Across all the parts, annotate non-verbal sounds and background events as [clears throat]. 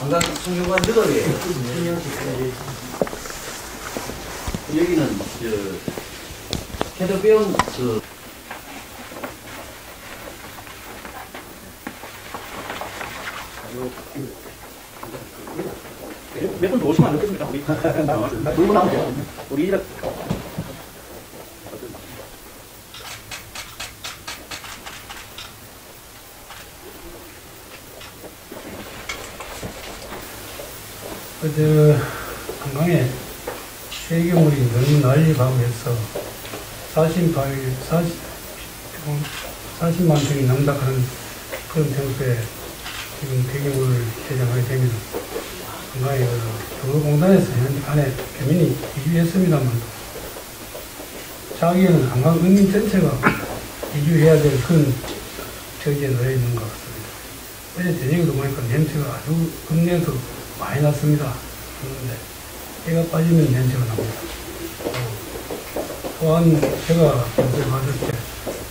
한강 청교관 여덟이에요. 여기는 저 캐더비온 그 몇분 더 오시면 안 되겠습니다. 우리 [laughs] 물고 나면 돼요. 우리 이제 어제 한강에 세계물이 너무 난리가고 해서 48, 40, 40만 평이 넘다 하는 그런 평소에 지금 폐기물을 개정하게 되면 한강에 그 도로공단에서 현재 안에 교민이 이주했습니다만 자기는 한강 국민 전체가 이주해야 될 그런 처지에 놓여 있는 것 같습니다. 어제 저녁에도 보니까 냄새가 아주 국내에서 많이 났습니다. 그런데 해가 빠지면 냄새가 납니다. 또 포항, 제가 평소에 봤을 때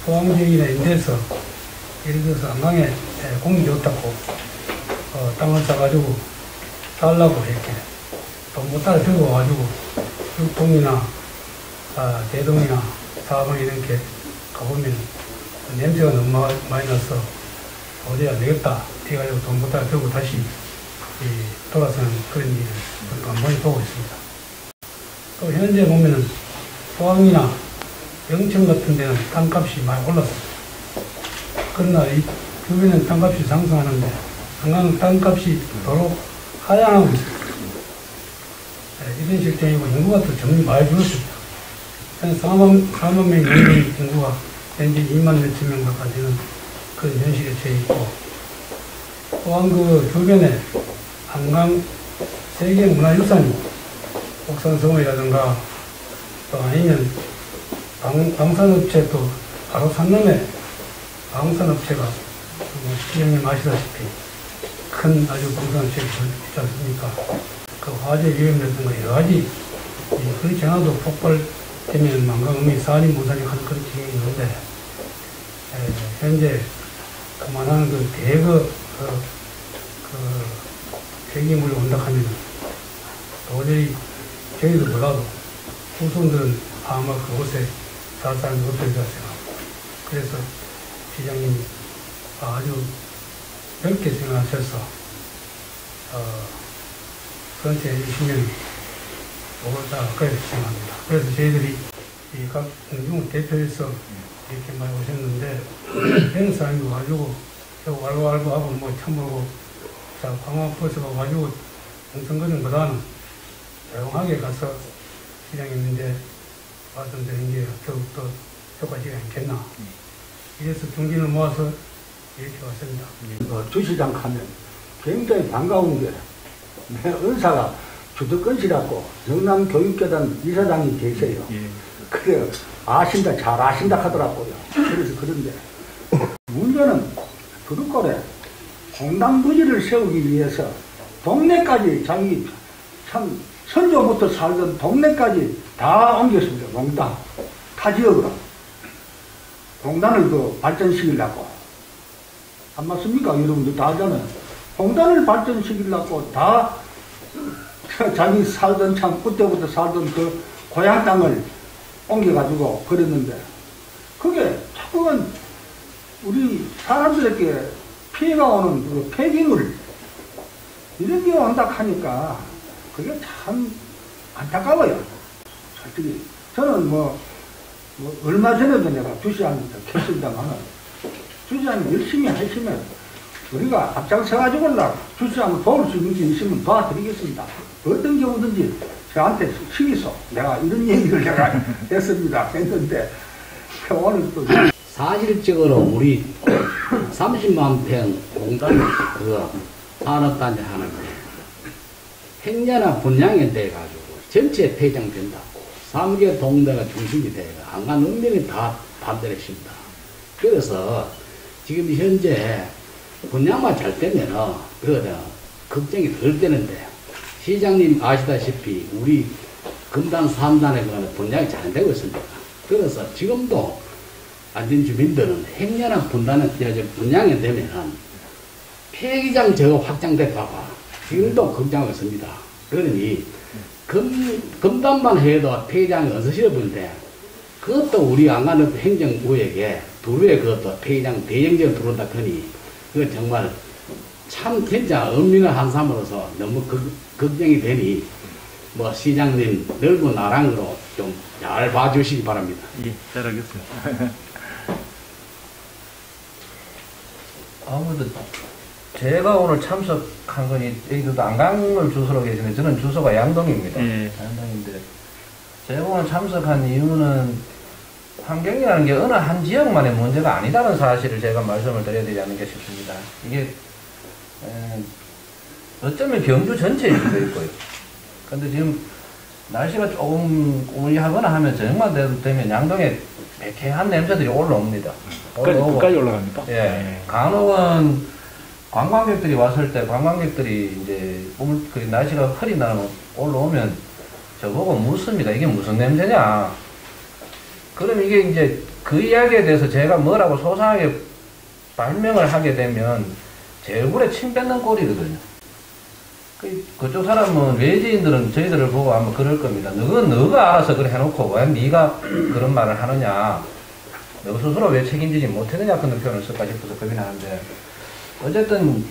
포항 지역이나 인대에서 예를 들어서 한강에 예, 공기 좋다고 어, 땅을 싸가지고 달라고 이렇게 돈못 따라 들고 와가지고 육동이나 아, 대동이나 사방 이렇게 가보면 냄새가 너무 마- 많이 나서 어디 안 되겠다 해가지고 돈못 따라 들고 다시 이 돌아서는 그런 일을 반복히 보고 있습니다. 또 현재 보면은 포항이나 영천 같은 데는 땅값이 많이 올랐습니다. 그러나 이 주변은 땅값이 상승하는데 한강은 땅값이 도로 하향하고 있습니다. 네, 이런 실정이고 인구가 또 점점 많이 줄었습니다. 한 4만, 4만 명 넘는 인구가 현재 2만 몇천 명 가까이 되는 그런 현실에 처해 있고 또한 그 주변에 한강 세계 문화유산이 옥산성이라든가 또 아니면 방, 방산업체 또 바로 산남에 방산업체가 뭐 시장님 아시다시피 큰 아주 방산업체가 있지 않습니까? 그 화재 위험이라든가 여러 가지 이 그렇지 않아도 폭발되면 망강음이 살인 모산이 하는 그런 지경이 있는데 에, 현재 그만한 그 대거 그, 그 폐기물이 온다 하면 도저히 저희도 몰라도 후손들은 아마 그곳에 살 사람이 거라 생각합니다. 그래서 시장님이 아주 넓게 생각하셔서 어, 전체 20년 오다 그렇게 생각합니다. 그래서 저희들이 이각 공중을 대표해서 이렇게 많이 오셨는데 사람이 와가지고 저 알고 알고 하고 뭐 참으로 자 광화 버스가 와가지고 엉성거리는 보다는 조용하게 가서 시장님 이제 말씀드린 게 더욱더 효과지가 않겠나. 이래서 중진을 모아서 이렇게 왔습니다. 어, 주시장 가면 굉장히 반가운 게, 내 은사가 주덕근 씨라고 영남교육재단 이사장이 계세요. 그래, 아신다, 잘 아신다 하더라고요. 그래서 그런데, 문제는 두둑골에 공당부지를 세우기 위해서 동네까지 자기 참 선조부터 살던 동네까지 다 옮겼습니다. 농당. 타 지역으로. 공단을 그 발전시키려고. 안 맞습니까? 여러분들 다 아잖아요. 공단을 발전시키려고 다 자기 살던 참 그때부터 살던 그 고향 땅을 옮겨가지고 그랬는데 그게 자꾸만 우리 사람들에게 피해가 오는 그 폐기물 이런 게 온다 하니까 그게 참 안타까워요. 솔직히 저는 뭐, 뭐 얼마 전에도 내가 주시합니다. 했습니다만은 주시장이 열심히 하시면 우리가 앞장서가지고 나 주시장을 도울 수 있는 게 있으면 도와드리겠습니다. 어떤 경우든지 저한테 시기소 내가 이런 얘기를 내가 [laughs] 했습니다. 했는데 오늘 또 사실적으로 우리 30만 평 공단 그 산업단지 하는데 행여나 분양이 돼가지고 전체 폐장된다고 3개 동네가 중심이 돼가 안간 은면이 다 반대를 했습니다. 그래서 지금 현재 분양만 잘 되면은 그거는 걱정이 덜 되는데 시장님 아시다시피 우리 금단 3단에 그거는 분양이 잘안 되고 있습니다. 그래서 지금도 안전 주민들은 행여나 분단에 분양이 되면은 폐기장 저거 확장될까봐 지금도 걱정하고 있습니다. 그러니 검, 검단만 해도 폐기장이 어서 실어보는데 그것도 우리 안 가는 행정부에게 도로에 그것도 폐기장 대형전 들어온다 그러니 그건 정말 참 진짜 엄밀한 한삼으로서 너무 걱, 걱정이 되니 뭐 시장님 넓은 나랑으로 좀 잘 봐주시기 바랍니다. 예, 잘 알겠습니다. [laughs] 아무래도 제가 오늘 참석한 건 여기도 안강을 주소로 계시는데 저는 주소가 양동입니다. 예. 양동인데 제가 오늘 참석한 이유는 환경이라는 게 어느 한 지역만의 문제가 아니다는 사실을 제가 말씀을 드려야 되지 않는가 싶습니다. 이게 에, 어쩌면 경주 전체일 수도 있고요. 근데 지금 날씨가 조금 우리하거나 하면 저녁만 되면 양동에 매캐한 냄새들이 올라옵니다. 끝까지, 끝까지 올라갑니까? 예. 간혹은 관광객들이 왔을 때 관광객들이 이제 올- 그 날씨가 날은 올라오면 저보고 묻습니다. 이게 무슨 냄새냐? 그럼 이게 이제 그 이야기에 대해서 제가 뭐라고 소상하게 발명을 하게 되면 제 얼굴에 침 뱉는 꼴이거든요. 그, 그쪽 사람은 외지인들은 저희들을 보고 아마 그럴 겁니다. 너는 너가 알아서 그래 해놓고 왜 네가 [clears throat] 그런 말을 하느냐? 너 스스로 왜 책임지지 못했느냐 그런 표현을 쓸까 싶어서 겁이 나는데 어쨌든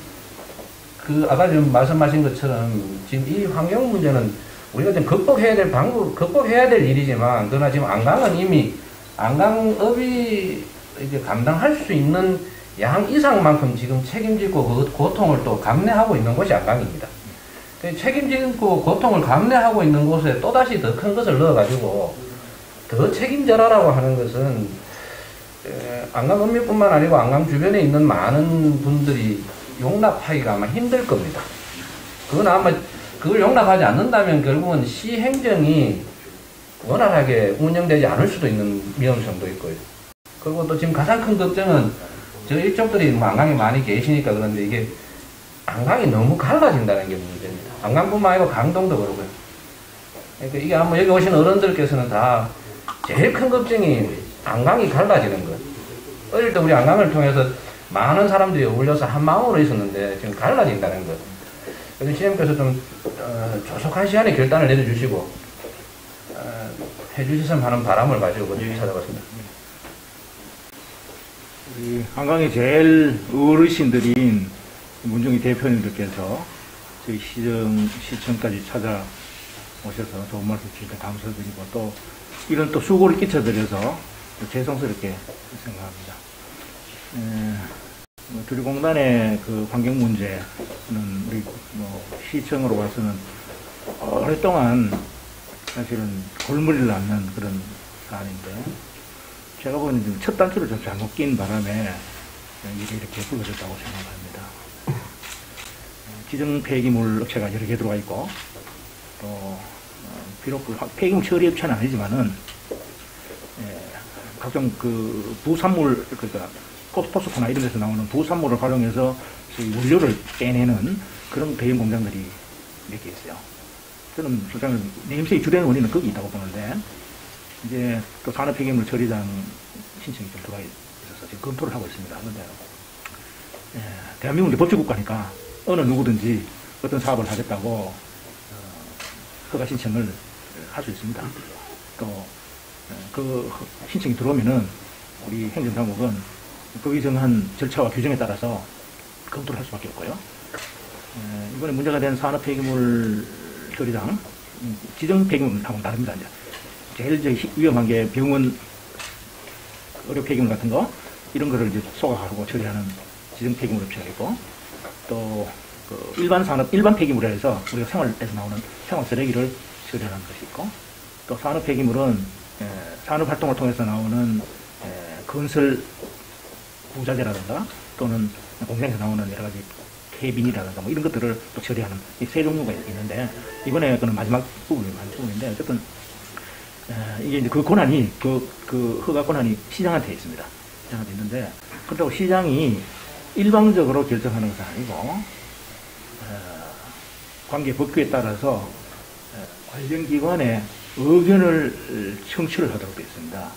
그 아까 좀 말씀하신 것처럼 지금 이 환경 문제는 우리가 좀 극복해야 될 방법 극복해야 될 일이지만 그러나 지금 안강은 이미 안강업이 이제 감당할 수 있는 양 이상만큼 지금 책임지고 그 고통을 또 감내하고 있는 곳이 안강입니다. 그 책임지고 고통을 감내하고 있는 곳에 또다시 더 큰 것을 넣어가지고 더 책임져라라고 하는 것은 에, 안강 읍면뿐만 아니고 안강 주변에 있는 많은 분들이 용납하기가 아마 힘들 겁니다. 그건 아마 그걸 용납하지 않는다면 결국은 시 행정이 원활하게 운영되지 않을 수도 있는 위험성도 있고요. 그리고 또 지금 가장 큰 걱정은 저 이쪽들이 뭐 안강에 많이 계시니까 그런데 이게 안강이 너무 갈라진다는 게 문제입니다. 안강뿐만 아니고 강동도 그러고요. 그러니까 이게 아마 여기 오신 어른들께서는 다 제일 큰 걱정이 안강이 갈라지는 것. 어릴 때 우리 안강을 통해서 많은 사람들이 어울려서 한 마음으로 있었는데 지금 갈라진다는 것. 그래서 시장님께서 좀 어, 조속한 시간에 결단을 내려주시고 어, 해주셨으면 하는 바람을 가지고 예. 찾아봤습니다. 우리 한강의 제일 어르신들인 문정희 대표님들께서 저희 시정, 시청까지 찾아오셔서 좋은 말씀 주시니까 감사드리고 또 이런 또 수고를 끼쳐드려서 죄송스럽게 생각합니다. 에, 뭐 두리공단의 그 환경 문제는 우리 뭐 시청으로 봐서는 오랫동안 사실은 골머리를 앓는 그런 사안인데 제가 보기에는 첫 단추를 좀 잘못 낀 바람에 일이 이렇게 불거졌다고 생각합니다. 기정 폐기물 업체가 여러 개 들어와 있고 또 어, 비록 그 폐기물 처리 업체는 아니지만은 예, 각종 그 부산물 그러니까 포스포스코나 이런 데서 나오는 부산물을 활용해서 원료를 빼내는 그런 대형 공장들이 몇 개 있어요. 저는 소장님 냄새의 주된 원인은 거기 있다고 보는데 이제 또 산업 폐기물 처리장 신청이 좀 들어와 있어서 지금 검토를 하고 있습니다. 그런데 예, 대한민국이 법치국가니까 어느 누구든지 어떤 사업을 하겠다고 어, 허가 신청을 할 수 있습니다. 또 그 신청이 들어오면은 우리 행정당국은 거기 정한 절차와 규정에 따라서 검토를 할 수밖에 없고요. 에, 이번에 문제가 된 산업 폐기물 처리장 음, 지정 폐기물하고는 다릅니다. 이제 제일 위험한 게 병원 의료 폐기물 같은 거 이런 거를 이제 소각하고 처리하는 지정 폐기물 업체가 있고 또 그 일반 산업 일반 폐기물에 해서 우리가 생활에서 나오는 생활 쓰레기를 처리하는 것이 있고 또 산업 폐기물은 에, 산업 활동을 통해서 나오는 에, 건설 부자재라든가 또는 공장에서 나오는 여러 가지 케빈이라든가 뭐 이런 것들을 또 처리하는 이세 종류가 있는데 이번에 그는 마지막 부분이 부분인데 어쨌든 에, 이게 이제 그 권한이 그, 그 허가 권한이 시장한테 있습니다. 시장한테 있는데 그렇다고 시장이 일방적으로 결정하는 것은 아니고 에, 관계 법규에 따라서 에, 관련 기관의 의견을 청취를 하도록 되어 있습니다.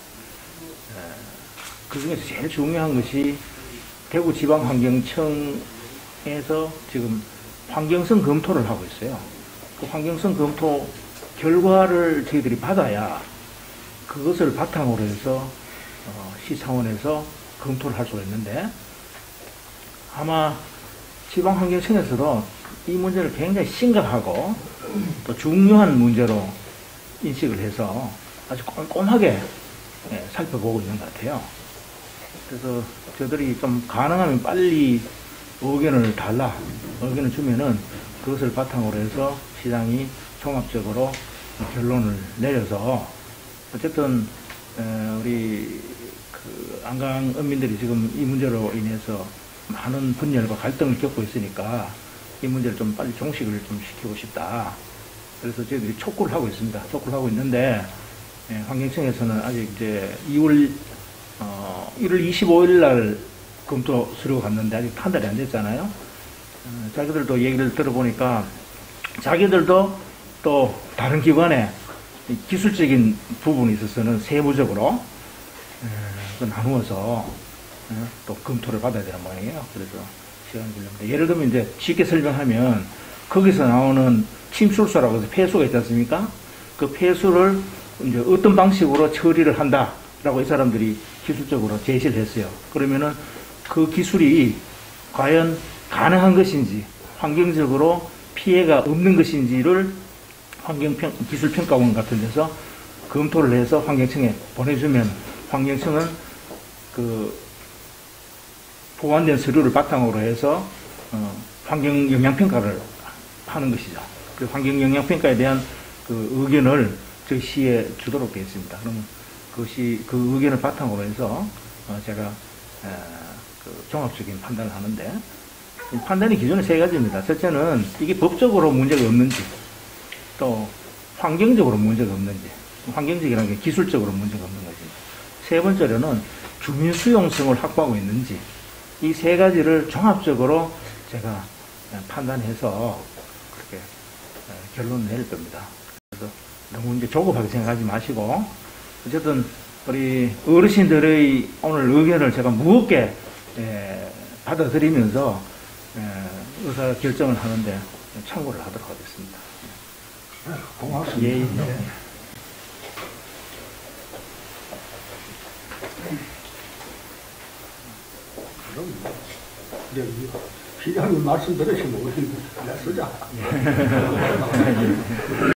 그 중에서 제일 중요한 것이 대구지방환경청의 환경청에서 지금 환경성 검토를 하고 있어요. 그 환경성 검토 결과를 저희들이 받아야 그것을 바탕으로 해서 어, 시 차원에서 검토를 할 수가 있는데 아마 지방환경청에서도 이 문제를 굉장히 심각하고 또 중요한 문제로 인식을 해서 아주 꼼꼼하게 예, 살펴보고 있는 것 같아요. 그래서 저들이 좀 가능하면 빨리 의견을 달라 의견을 주면은 그것을 바탕으로 해서 시장이 종합적으로 결론을 내려서 어쨌든 에, 우리 그 안강 은민들이 지금 이 문제로 인해서 많은 분열과 갈등을 겪고 있으니까 이 문제를 좀 빨리 종식을 좀 시키고 싶다. 그래서 저희들이 촉구를 하고 있습니다. 촉구를 하고 있는데 예, 환경청에서는 아직 이제 2월 어, 1월 25일 날 검토 수료 갔는데 아직 판단이 안 됐잖아요. 어, 자기들도 얘기를 들어보니까 자기들도 또 다른 기관에 이 기술적인 부분에 있어서는 세부적으로 에, 그 나누어서 에, 또 검토를 받아야 되는 모양이에요. 그래서 시간이 걸립니다. 예를 들면 이제 쉽게 설명하면 거기서 나오는 침술소라고 해서 폐수가 있지 않습니까? 그 폐수를 이제 어떤 방식으로 처리를 한다라고 이 사람들이 기술적으로 제시를 했어요. 그러면은 그 기술이 과연 가능한 것인지 환경적으로 피해가 없는 것인지를 환경평, 기술평가원 같은 데서 검토를 해서 환경청에 보내주면 환경청은 그 보완된 서류를 바탕으로 해서 어, 환경 영향 평가를 하는 것이죠. 그 환경 영향 평가에 대한 그 의견을 저희 시에 주도록 되어 있습니다. 그러면 그것이 그 의견을 바탕으로 해서 어, 제가 에, 그 종합적인 판단을 하는데 이 판단의 기준은 세 가지입니다. 첫째는 이게 법적으로 문제가 없는지 또 환경적으로 문제가 없는지 환경적이라는 게 기술적으로 문제가 없는 거지. 세 번째로는 주민 수용성을 확보하고 있는지 이 세 가지를 종합적으로 제가 판단해서 그렇게 결론을 내릴 겁니다. 그래서 너무 이제 조급하게 생각하지 마시고 어쨌든 우리 어르신들의 오늘 의견을 제가 무겁게 에, 받아들이면서 에, 의사 결정을 하는데 참고를 하도록 하겠습니다. 고맙습니다. 예, 예. 이제 이 시장님 말씀 들으시면 우리 쓰자.